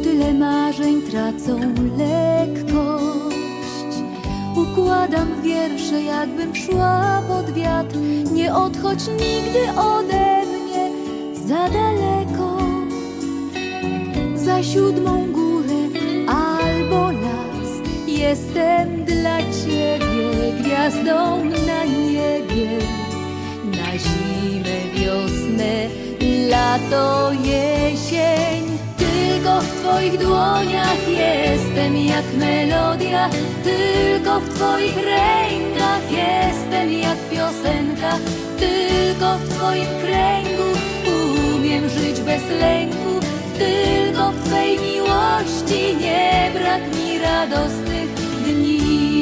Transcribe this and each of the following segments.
Motyle marzeń tracą lekkość. Układam wiersze, jakbym szła pod wiatr. Nie odchodź nigdy ode mnie za daleko. Za siódmą górę albo las. Jestem dla ciebie gwiazdą na niebie. Na zimę, wiosnę, lato, jesień. Tylko w Twoich dłoniach jestem jak melodia. Tylko w Twoich rękach jestem jak piosenka. Tylko w Twoim kręgu umiem żyć bez lęku. Tylko w Twej miłości nie brak mi radosnych dni.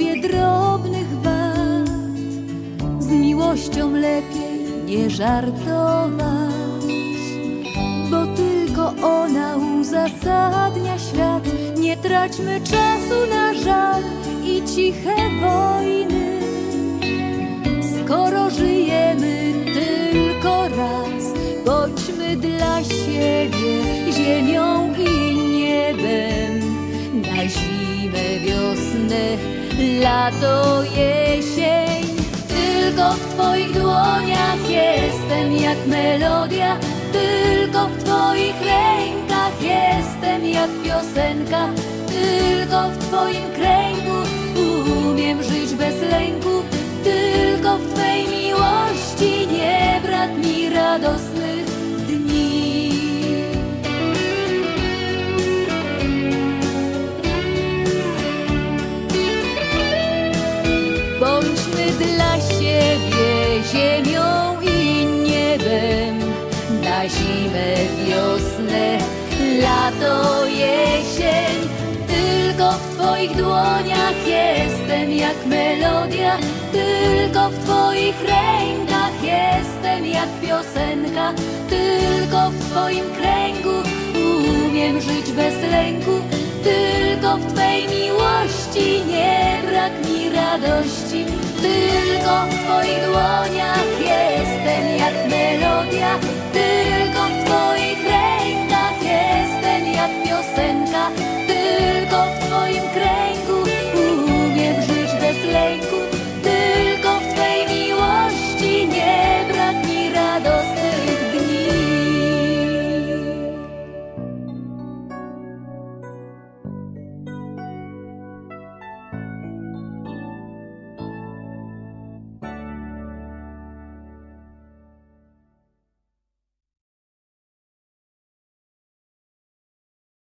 Sobie drobnych wad. Z miłością lepiej nie żartować, bo tylko ona uzasadnia świat. Nie traćmy czasu na żal i ciche wojny. Skoro żyjemy tylko raz, bądźmy dla siebie ziemią i niebem. Na zimę, wiosnę, lato, jesień. Tylko w Twoich dłoniach jestem jak melodia. Tylko w Twoich rękach jestem jak piosenka. Dla siebie ziemią i niebem. Na zimę, wiosnę, lato, jesień. Tylko w Twoich dłoniach jestem jak melodia. Tylko w Twoich rękach jestem jak piosenka. Tylko w Twoim kręgu umiem żyć bez lęku. Tylko w Twej Tylko w Twoich dłoniach